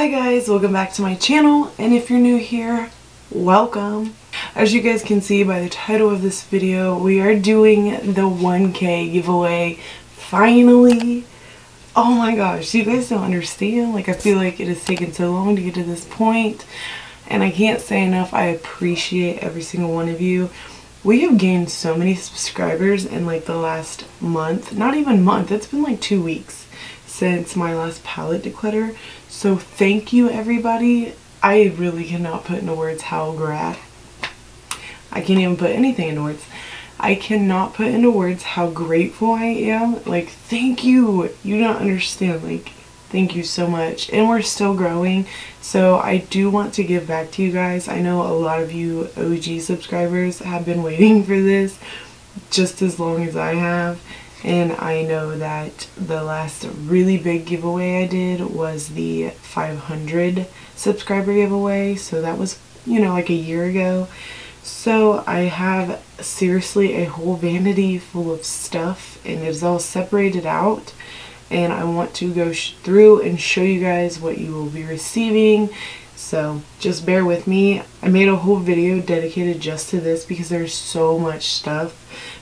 Hi guys, welcome back to my channel, and if you're new here, welcome. As you guys can see by the title of this video, we are doing the 1k giveaway, finally. Oh my gosh, you guys don't understand, like I feel like it has taken so long to get to this point, and I can't say enough, I appreciate every single one of you. We have gained so many subscribers in like the last month, not even month, it's been like two weeks since my last palette declutter. So thank you everybody. I really cannot put into words how glad. I can't even put anything into words. I cannot put into words how grateful I am. Like thank you. You don't understand. Like thank you so much. And we're still growing. So I do want to give back to you guys. I know a lot of you OG subscribers have been waiting for this just as long as I have and I know that the last really big giveaway I did was the 500 subscriber giveaway so that was you know like a year ago so I have seriously a whole vanity full of stuff and it's all separated out and I want to go through and show you guys what you will be receiving so just bear with me. I made a whole video dedicated just to this because there's so much stuff.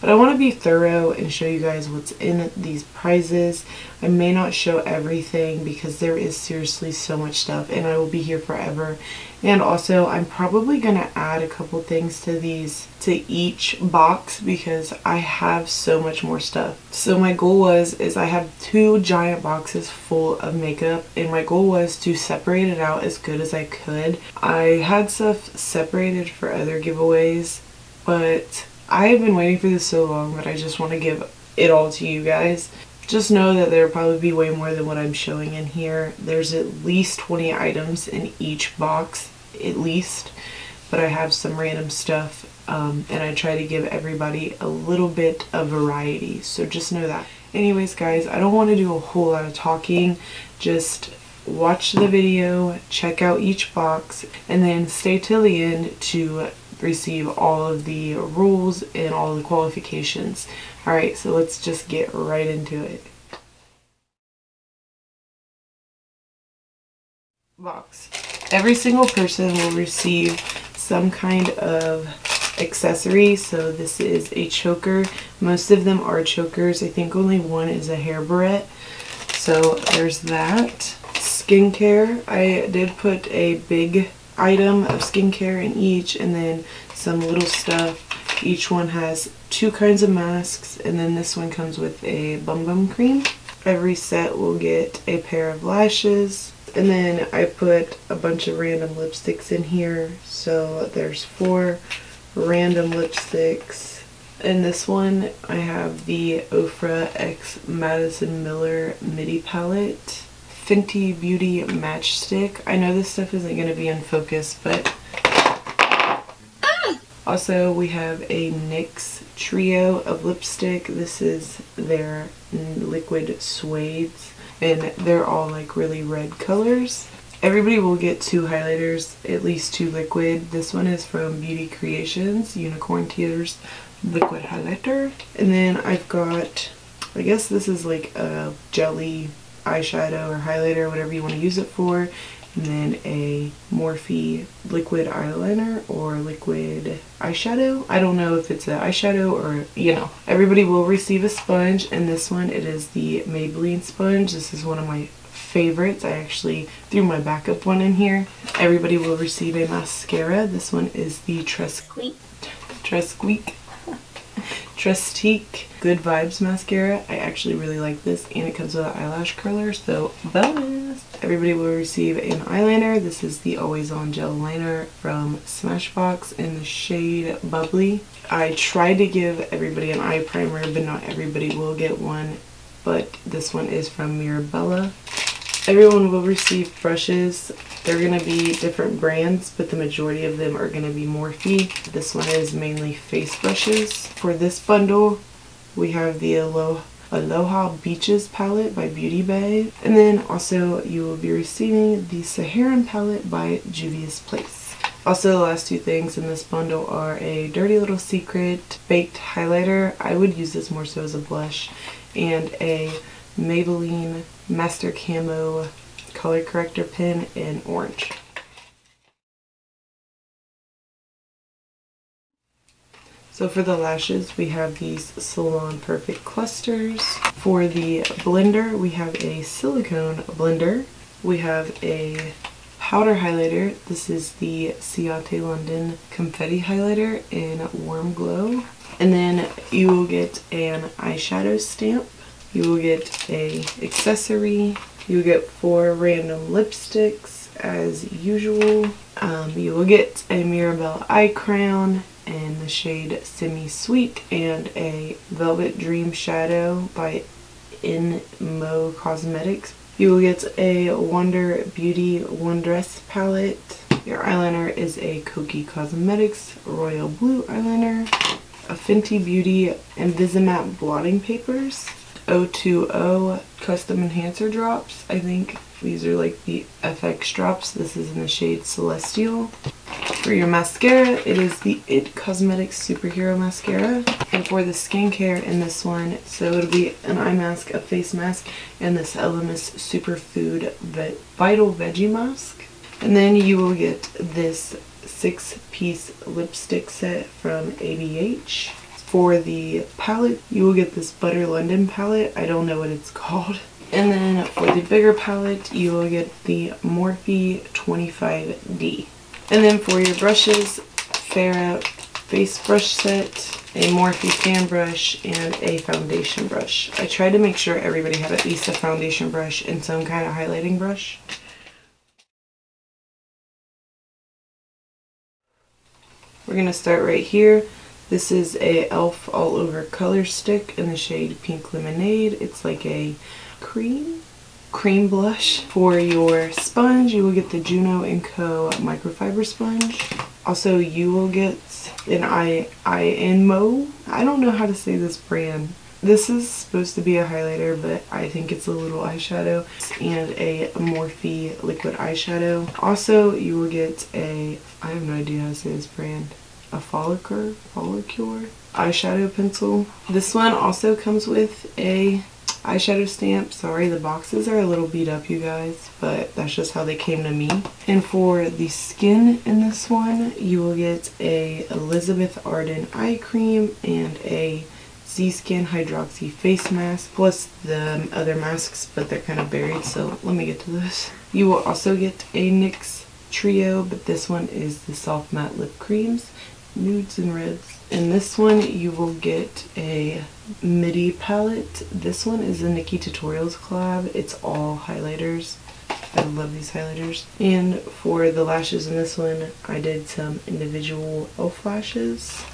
But I want to be thorough and show you guys what's in these prizes. I may not show everything because there is seriously so much stuff and I will be here forever. And also I'm probably going to add a couple things to these to each box because I have so much more stuff. So my goal was is I have two giant boxes full of makeup and my goal was to separate it out as good as I could. I had stuff separated for other giveaways but I have been waiting for this so long that I just want to give it all to you guys. Just know that there'll probably be way more than what I'm showing in here. There's at least 20 items in each box, at least. But I have some random stuff um, and I try to give everybody a little bit of variety. So just know that. Anyways guys, I don't want to do a whole lot of talking. Just watch the video, check out each box, and then stay till the end to receive all of the rules and all the qualifications. Alright, so let's just get right into it. Box. Every single person will receive some kind of accessory. So this is a choker. Most of them are chokers. I think only one is a hair barrette. So there's that. Skincare. I did put a big item of skincare in each and then some little stuff. Each one has two kinds of masks and then this one comes with a bum bum cream. Every set will get a pair of lashes and then I put a bunch of random lipsticks in here. So there's four random lipsticks. In this one I have the Ofra X Madison Miller Midi Palette Fenty Beauty Matchstick. I know this stuff isn't going to be in focus, but also we have a NYX trio of lipstick. This is their liquid suedes and they're all like really red colors. Everybody will get two highlighters, at least two liquid. This one is from Beauty Creations, Unicorn Tears liquid highlighter. And then I've got, I guess this is like a jelly eyeshadow or highlighter, whatever you want to use it for. And then a Morphe liquid eyeliner or liquid eyeshadow. I don't know if it's an eyeshadow or, you know. Everybody will receive a sponge and this one, it is the Maybelline sponge. This is one of my favorites. I actually threw my backup one in here. Everybody will receive a mascara. This one is the Tresqueak. Tresqueak Trestique Good Vibes Mascara. I actually really like this and it comes with an eyelash curler, so bonus! Everybody will receive an eyeliner. This is the Always On Gel Liner from Smashbox in the shade Bubbly. I tried to give everybody an eye primer, but not everybody will get one. But this one is from Mirabella. Everyone will receive brushes. They're going to be different brands, but the majority of them are going to be Morphe. This one is mainly face brushes. For this bundle, we have the Aloha, Aloha Beaches palette by Beauty Bay. And then also you will be receiving the Saharan palette by Juvia's Place. Also the last two things in this bundle are a Dirty Little Secret baked highlighter. I would use this more so as a blush. And a Maybelline Master Camo color corrector pen in orange. So for the lashes, we have these Salon Perfect Clusters. For the blender, we have a silicone blender. We have a powder highlighter. This is the Ciate London Confetti Highlighter in Warm Glow. And then you will get an eyeshadow stamp. You will get a accessory. You will get four random lipsticks as usual. Um, you will get a Mirabelle eye crown in the shade Semi Sweet and a Velvet Dream Shadow by Inmo Cosmetics. You will get a Wonder Beauty One Dress palette. Your eyeliner is a Kokie Cosmetics Royal Blue eyeliner. A Fenty Beauty Invisimatte blotting papers. 020 custom enhancer drops. I think these are like the FX drops. This is in the shade Celestial. For your mascara, it is the IT Cosmetics Superhero Mascara. And for the skincare in this one, so it'll be an eye mask, a face mask, and this Elemis Superfood Vital Veggie Mask. And then you will get this six piece lipstick set from ABH. For the palette, you will get this Butter London palette. I don't know what it's called. And then for the bigger palette, you will get the Morphe 25D. And then for your brushes, Farah face brush set, a Morphe fan brush, and a foundation brush. I tried to make sure everybody had at least a foundation brush and some kind of highlighting brush. We're going to start right here. This is a e.l.f. All Over Color Stick in the shade Pink Lemonade. It's like a cream cream blush. For your sponge, you will get the Juno & Co. microfiber sponge. Also, you will get an I Inmo. I don't know how to say this brand. This is supposed to be a highlighter, but I think it's a little eyeshadow and a Morphe liquid eyeshadow. Also, you will get a, I have no idea how to say this brand, a Follicure, Follicure eyeshadow pencil. This one also comes with a eyeshadow stamp. Sorry, the boxes are a little beat up, you guys, but that's just how they came to me. And for the skin in this one, you will get a Elizabeth Arden eye cream and a Z-Skin Hydroxy face mask, plus the other masks, but they're kind of buried, so let me get to this. You will also get a NYX trio, but this one is the soft matte lip creams, nudes and reds. In this one, you will get a midi palette. This one is a Nikkie Tutorials collab. It's all highlighters. I love these highlighters. And for the lashes in this one, I did some individual elf lashes.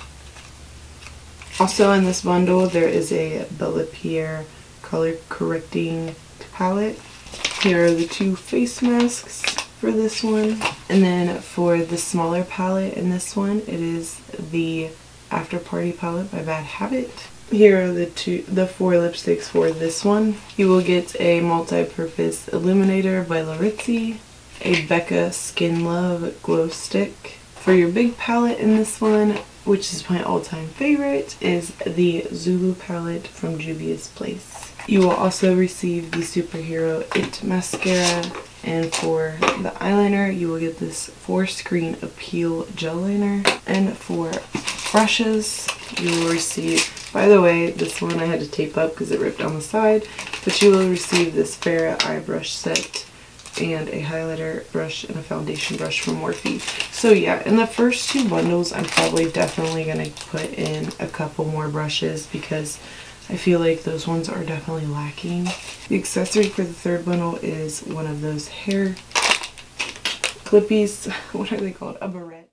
Also in this bundle, there is a Bella Pierre color correcting palette. Here are the two face masks for this one. And then for the smaller palette in this one, it is the After Party palette by Bad Habit. Here are the two, the four lipsticks for this one. You will get a multi-purpose illuminator by Laritzy, a Becca Skin Love glow stick. For your big palette in this one, which is my all-time favorite, is the Zulu palette from Juvia's Place. You will also receive the Superhero It mascara and for the eyeliner you will get this 4 screen appeal gel liner and for brushes you will receive by the way this one I had to tape up because it ripped on the side but you will receive this Farah eye brush set and a highlighter brush and a foundation brush from Morphe. So yeah, in the first two bundles, I'm probably definitely going to put in a couple more brushes because I feel like those ones are definitely lacking. The accessory for the third bundle is one of those hair clippies. What are they called? A barrette.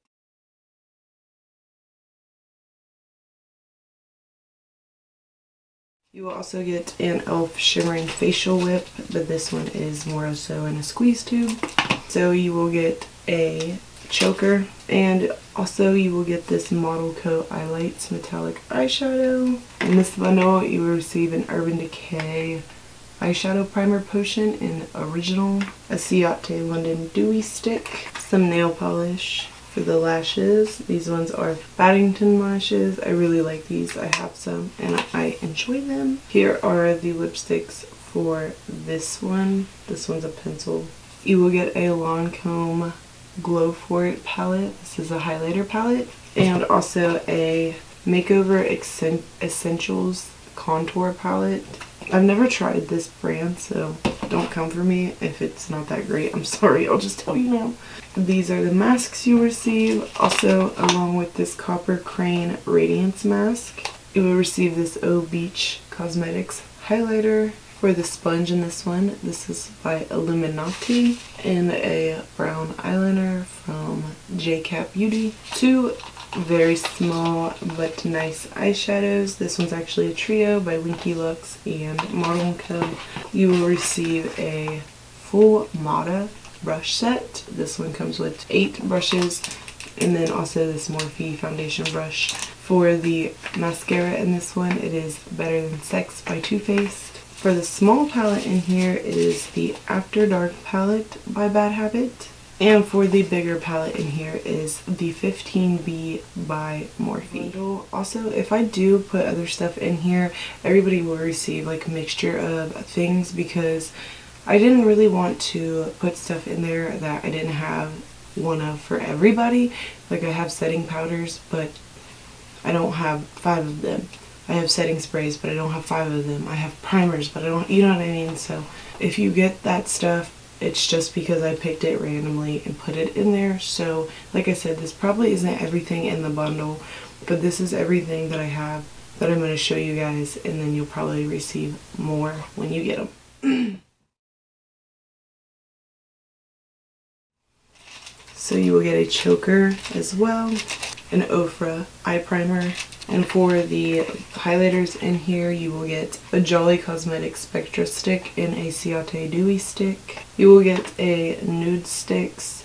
You will also get an e.l.f. Shimmering Facial Whip, but this one is more so in a squeeze tube. So you will get a choker and also you will get this Model Co. Eyelights Metallic Eyeshadow. In this bundle you will receive an Urban Decay eyeshadow primer potion in original, a Ciate London Dewy Stick, some nail polish, for the lashes. These ones are Paddington lashes. I really like these. I have some and I enjoy them. Here are the lipsticks for this one. This one's a pencil you will get a Lancome Glow Fort palette. This is a highlighter palette. And also a Makeover Essentials contour palette. I've never tried this brand, so don't come for me if it's not that great. I'm sorry, I'll just tell you now. These are the masks you receive. Also, along with this Copper Crane Radiance Mask, you will receive this O Beach Cosmetics highlighter for the sponge in this one. This is by Illuminati and a brown eyeliner from JCat Beauty. Two very small but nice eyeshadows. This one's actually a trio by Winky Lux and Model Co. You will receive a full Mata brush set. This one comes with eight brushes and then also this Morphe foundation brush. For the mascara in this one, it is Better Than Sex by Too Faced. For the small palette in here is the After Dark palette by Bad Habit. And for the bigger palette in here is the 15B by Morphe. Also, if I do put other stuff in here, everybody will receive like a mixture of things because I didn't really want to put stuff in there that I didn't have one of for everybody. Like I have setting powders, but I don't have five of them. I have setting sprays, but I don't have five of them. I have primers, but I don't, you know what I mean? So if you get that stuff, it's just because I picked it randomly and put it in there. So like I said, this probably isn't everything in the bundle, but this is everything that I have that I'm going to show you guys and then you'll probably receive more when you get them. so you will get a choker as well, an Ofra eye primer, and for the highlighters in here, you will get a Jolly Cosmetics Spectra Stick and a Ciate Dewy Stick. You will get a Nudestix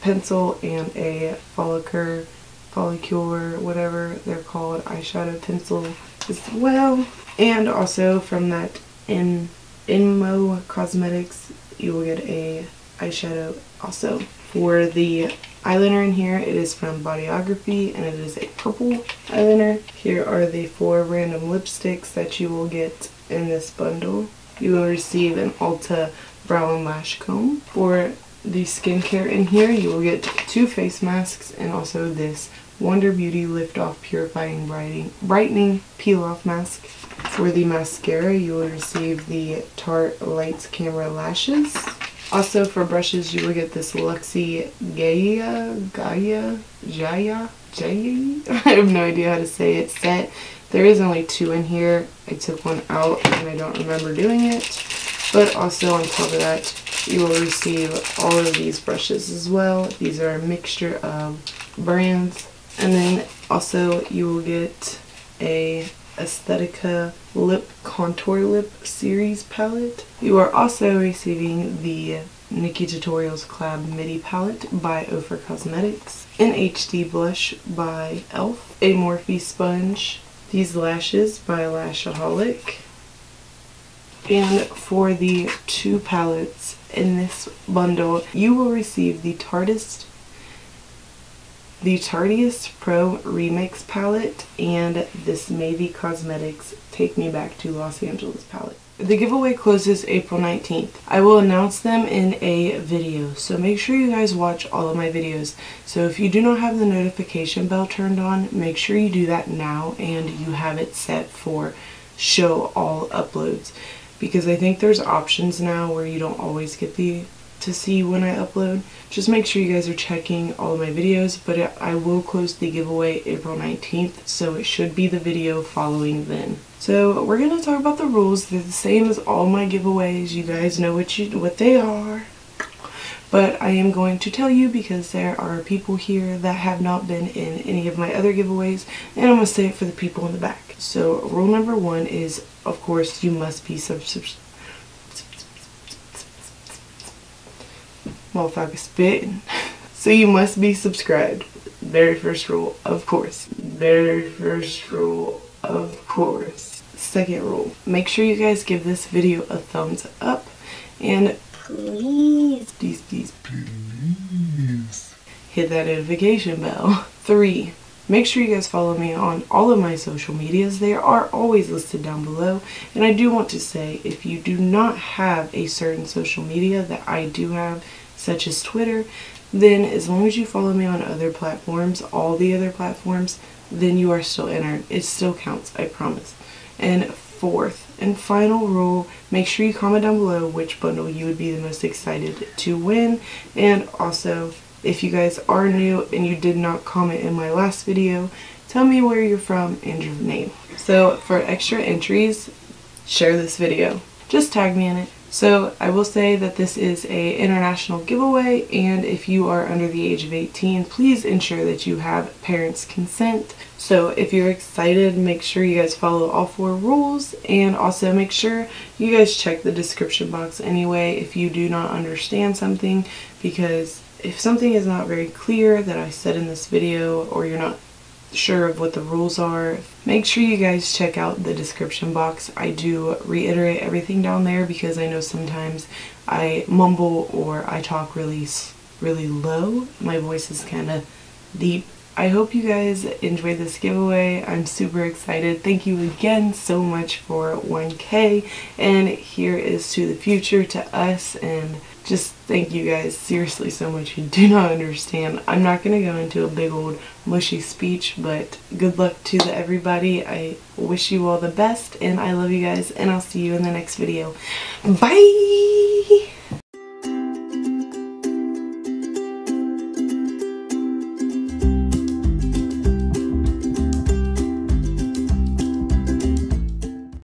pencil and a Follicure, Follicure, whatever they're called, eyeshadow pencil as well. And also from that in Inmo Cosmetics, you will get a eyeshadow also. For the eyeliner in here. It is from Bodyography and it is a purple eyeliner. Here are the four random lipsticks that you will get in this bundle. You will receive an Ulta brow and lash comb. For the skincare in here, you will get two face masks and also this Wonder Beauty Lift Off Purifying Brightening, Brightening Peel Off Mask. For the mascara, you will receive the Tarte Lights Camera Lashes. Also for brushes you will get this Luxie Gaia, Gaia, Jaya, Jaya, I have no idea how to say it, set. There is only two in here. I took one out and I don't remember doing it. But also on top of that, you will receive all of these brushes as well. These are a mixture of brands. And then also you will get a Aesthetica Lip Contour Lip Series palette. You are also receiving the Nikkie Tutorials Collab Midi palette by Ofra Cosmetics, an HD blush by e.l.f., a Morphe sponge, these lashes by Lashaholic, and for the two palettes in this bundle, you will receive the Tarteist the Tarteist Pro Remix palette and this Maeve Cosmetics Take Me Back to Los Angeles palette. The giveaway closes April 19th. I will announce them in a video, so make sure you guys watch all of my videos. So if you do not have the notification bell turned on, make sure you do that now and you have it set for show all uploads. Because I think there's options now where you don't always get the to see when I upload. Just make sure you guys are checking all of my videos, but I will close the giveaway April 19th, so it should be the video following then. So we're going to talk about the rules. They're the same as all my giveaways. You guys know what, you, what they are. But I am going to tell you because there are people here that have not been in any of my other giveaways, and I'm going to say it for the people in the back. So rule number one is, of course, you must be sub, motherfucker spitting. so you must be subscribed. Very first rule, of course. Very first rule, of course. Second rule, make sure you guys give this video a thumbs up and please, please, please, please hit that notification bell. Three, Make sure you guys follow me on all of my social medias. They are always listed down below. And I do want to say if you do not have a certain social media that I do have, such as Twitter, then as long as you follow me on other platforms, all the other platforms, then you are still entered. It still counts, I promise. And fourth and final rule, make sure you comment down below which bundle you would be the most excited to win. And also, if you guys are new and you did not comment in my last video, tell me where you're from and your name. So for extra entries, share this video. Just tag me in it. So I will say that this is a international giveaway and if you are under the age of 18 please ensure that you have parents consent. So if you're excited make sure you guys follow all four rules and also make sure you guys check the description box anyway if you do not understand something because if something is not very clear that I said in this video or you're not sure of what the rules are, make sure you guys check out the description box. I do reiterate everything down there because I know sometimes I mumble or I talk really, really low. My voice is kind of deep. I hope you guys enjoyed this giveaway. I'm super excited. Thank you again so much for 1k and here is to the future to us and just thank you guys seriously so much. You do not understand. I'm not going to go into a big old mushy speech, but good luck to the everybody. I wish you all the best, and I love you guys, and I'll see you in the next video. Bye!